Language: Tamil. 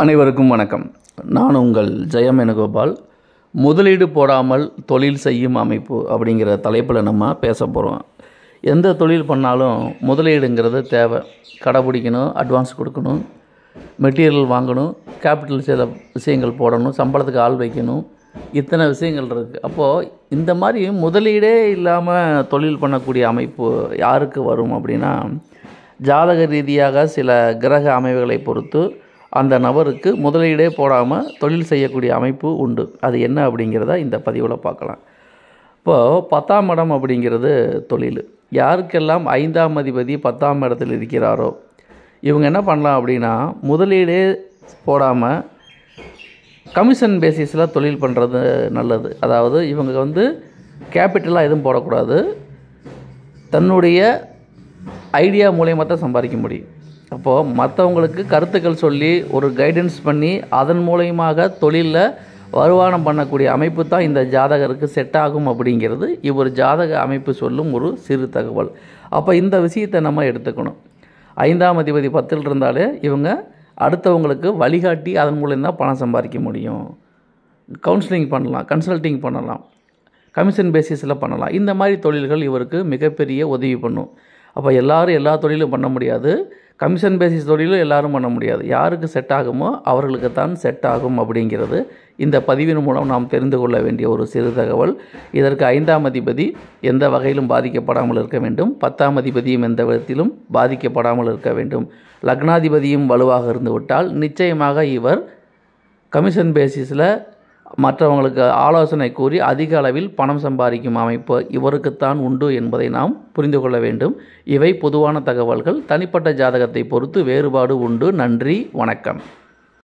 அனைவருக்கும் வணக்கம். நான் உங்கள் ஜெயம் வேணுகோபால். முதலீடு போடாமல் தொழில் செய்யும் அமைப்பு அப்படிங்கிற தலைப்பில் நம்ம பேச போகிறோம் எந்த தொழில் பண்ணாலும் முதலீடுங்கிறது தேவை. கடைப்பிடிக்கணும் அட்வான்ஸ் கொடுக்கணும் மெட்டீரியல் வாங்கணும் கேபிட்டல் சில விஷயங்கள் போடணும் சம்பளத்துக்கு ஆள் வைக்கணும். இத்தனை விஷயங்கள் இருக்குது அப்போது இந்த மாதிரி முதலீடே இல்லாமல் தொழில் பண்ணக்கூடிய அமைப்பு யாருக்கு வரும் அப்படின்னா ஜாதக ரீதியாக சில கிரக அமைவுகளை பொறுத்து அந்த நபருக்கு முதலீடே போடாமல் தொழில் செய்யக்கூடிய அமைப்பு உண்டு. அது என்ன அப்படிங்கிறத இந்த பதிவில் பார்க்கலாம். இப்போது பத்தாம் இடம் அப்படிங்கிறது தொழில். யாருக்கெல்லாம் ஐந்தாம் அதிபதி பத்தாம் இடத்தில் இருக்கிறாரோ இவங்க என்ன பண்ணலாம் அப்படின்னா முதலீடே போடாமல் கமிஷன் பேசிஸில் தொழில் பண்ணுறது நல்லது. அதாவது இவங்க வந்து கேபிட்டலாக எதுவும் போடக்கூடாது. தன்னுடைய ஐடியா மூலயமா தான் சம்பாதிக்க முடியும். அப்போது மற்றவங்களுக்கு கருத்துக்கள் சொல்லி ஒரு கைடன்ஸ் பண்ணி அதன் மூலயமாக தொழிலில் வருமானம் பண்ணக்கூடிய அமைப்பு தான் இந்த ஜாதகருக்கு செட் ஆகும் அப்படிங்கிறது இவர் ஜாதக அமைப்பு சொல்லும் ஒரு சிறு தகவல். அப்போ இந்த விஷயத்தை நம்ம எடுத்துக்கணும். ஐந்தாம் அதிபதி பத்தில் இருந்தாலே இவங்க அடுத்தவங்களுக்கு வழிகாட்டி அதன் மூலம் தான் பணம் சம்பாதிக்க முடியும். கவுன்சிலிங் பண்ணலாம் கன்சல்ட்டிங் பண்ணலாம். கமிஷன் பேசிஸில் பண்ணலாம். இந்த மாதிரி தொழில்கள் இவருக்கு மிகப்பெரிய உதவி பண்ணும். அப்போ எல்லாரும் எல்லா தொழிலும் பண்ண முடியாது. கமிஷன் பேசிஸ் தொழிலும் எல்லாரும் பண்ண முடியாது. யாருக்கு செட் ஆகுமோ அவர்களுக்கு தான் செட் ஆகும் அப்படிங்கிறது இந்த பதிவின் மூலம் நாம் தெரிந்து கொள்ள வேண்டிய ஒரு சிறு தகவல். இதற்கு ஐந்தாம் அதிபதி எந்த வகையிலும் பாதிக்கப்படாமல் இருக்க வேண்டும். பத்தாம் அதிபதியும் எந்த விதத்திலும் பாதிக்கப்படாமல் இருக்க வேண்டும். லக்னாதிபதியும் வலுவாக இருந்துவிட்டால் நிச்சயமாக இவர் கமிஷன் பேசிஸில் மற்றவங்களுக்கு ஆலோசனை கூறி அதிக அளவில் பணம் சம்பாதிக்கும் அமைப்பு இவருக்குத்தான் உண்டு என்பதை நாம் புரிந்து கொள்ள வேண்டும். இவை பொதுவான தகவல்கள். தனிப்பட்ட ஜாதகத்தை பொறுத்து வேறுபாடு உண்டு. நன்றி. வணக்கம்.